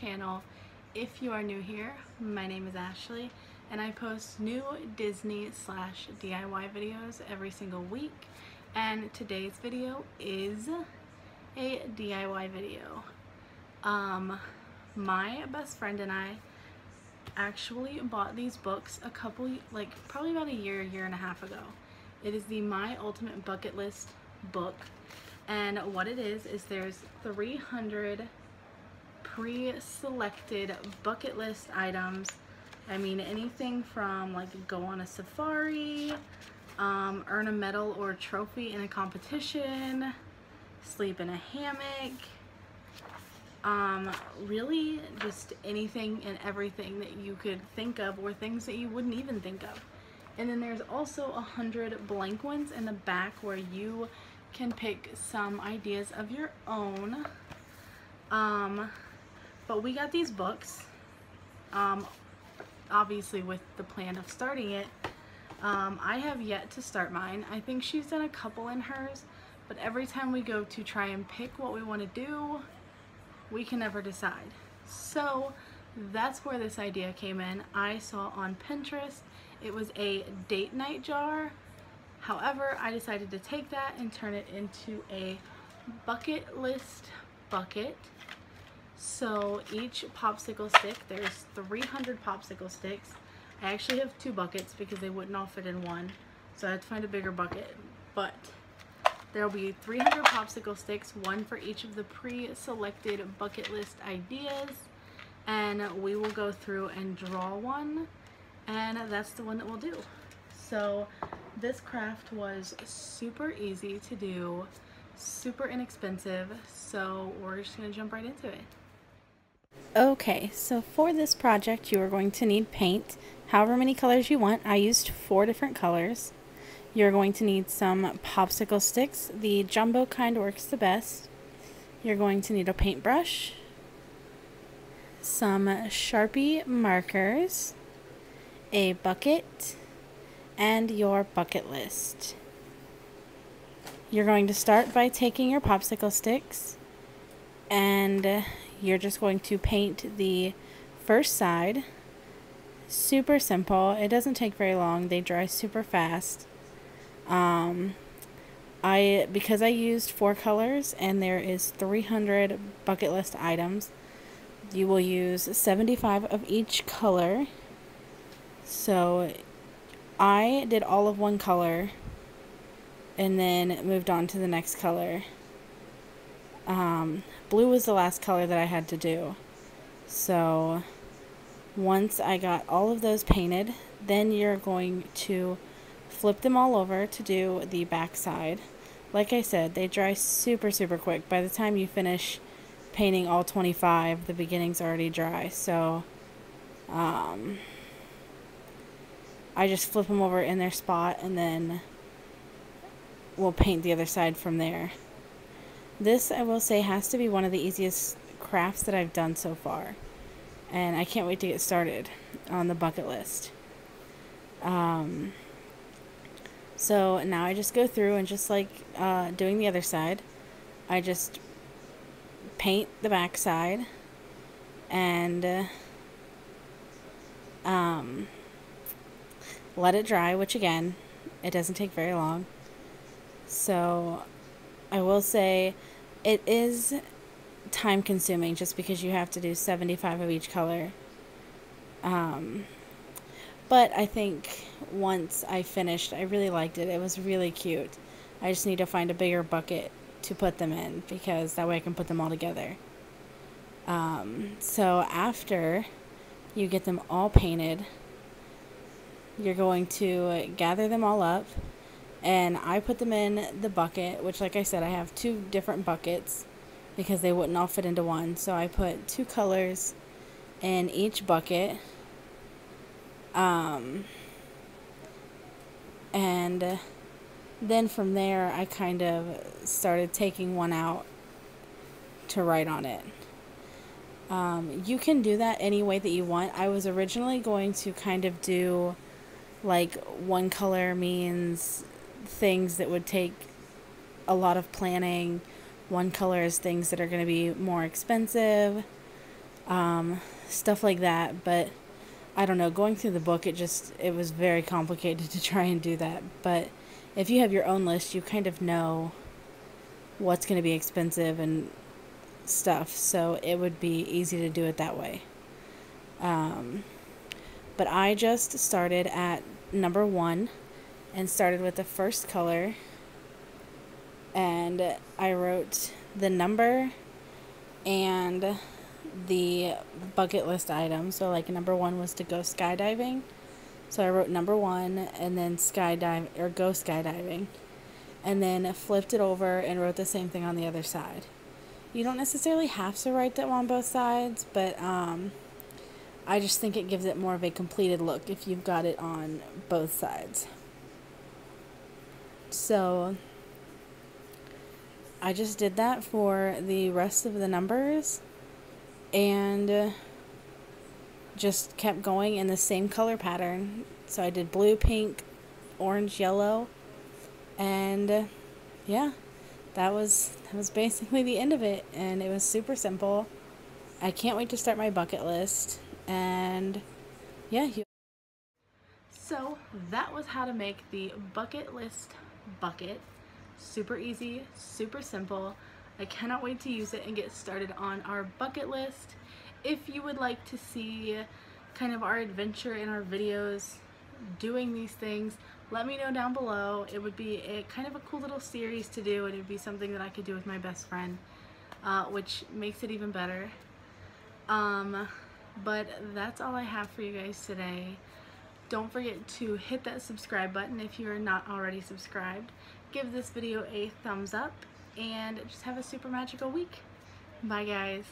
channel. If you are new here, my name is Ashley and I post new Disney slash DIY videos every single week and today's video is a DIY video. Um, my best friend and I actually bought these books a couple, like probably about a year, year and a half ago. It is the My Ultimate Bucket List book and what it is is there's 300 pre-selected bucket list items I mean anything from like go on a safari um, earn a medal or trophy in a competition sleep in a hammock um, really just anything and everything that you could think of or things that you wouldn't even think of and then there's also a hundred blank ones in the back where you can pick some ideas of your own. Um, but we got these books, um, obviously with the plan of starting it. Um, I have yet to start mine. I think she's done a couple in hers, but every time we go to try and pick what we want to do, we can never decide. So that's where this idea came in. I saw on Pinterest, it was a date night jar However, I decided to take that and turn it into a bucket list bucket. So each popsicle stick, there's 300 popsicle sticks. I actually have two buckets because they wouldn't all fit in one. So I had to find a bigger bucket. But there'll be 300 popsicle sticks, one for each of the pre-selected bucket list ideas. And we will go through and draw one. And that's the one that we'll do. So this craft was super easy to do, super inexpensive, so we're just to jump right into it. Okay, so for this project you are going to need paint, however many colors you want. I used four different colors. You're going to need some popsicle sticks. The jumbo kind works the best. You're going to need a paintbrush, some Sharpie markers, a bucket, and your bucket list. You're going to start by taking your popsicle sticks and you're just going to paint the first side. Super simple. It doesn't take very long. They dry super fast. Um, I because I used four colors and there is 300 bucket list items, you will use 75 of each color. So I did all of one color and then moved on to the next color. Um, blue was the last color that I had to do. So once I got all of those painted, then you're going to flip them all over to do the back side. Like I said, they dry super, super quick. By the time you finish painting all 25, the beginning's already dry. So, um, I just flip them over in their spot and then we'll paint the other side from there. This, I will say, has to be one of the easiest crafts that I've done so far. And I can't wait to get started on the bucket list. Um, so now I just go through and just like uh, doing the other side, I just paint the back side and uh, um, let it dry, which again, it doesn't take very long. So I will say it is time consuming just because you have to do 75 of each color. Um, but I think once I finished, I really liked it. It was really cute. I just need to find a bigger bucket to put them in because that way I can put them all together. Um, so after you get them all painted, you're going to gather them all up and I put them in the bucket, which like I said, I have two different buckets because they wouldn't all fit into one. So I put two colors in each bucket. Um, and then from there, I kind of started taking one out to write on it. Um, you can do that any way that you want. I was originally going to kind of do like one color means things that would take a lot of planning. One color is things that are going to be more expensive. um, stuff like that. But I don't know, going through the book, it just, it was very complicated to try and do that. But if you have your own list, you kind of know what's going to be expensive and stuff. So it would be easy to do it that way. Um, but I just started at number one and started with the first color. And I wrote the number and the bucket list item. So, like, number one was to go skydiving. So, I wrote number one and then skydive or go skydiving. And then flipped it over and wrote the same thing on the other side. You don't necessarily have to write that on both sides, but um, I just think it gives it more of a completed look if you've got it on both sides. So I just did that for the rest of the numbers and just kept going in the same color pattern. So I did blue, pink, orange, yellow, and yeah, that was that was basically the end of it and it was super simple. I can't wait to start my bucket list and yeah so that was how to make the bucket list bucket. Super easy super simple. I cannot wait to use it and get started on our bucket list. If you would like to see kind of our adventure in our videos doing these things let me know down below. It would be a kind of a cool little series to do and it would be something that I could do with my best friend uh, which makes it even better. Um, but that's all I have for you guys today. Don't forget to hit that subscribe button if you are not already subscribed. Give this video a thumbs up and just have a super magical week. Bye guys.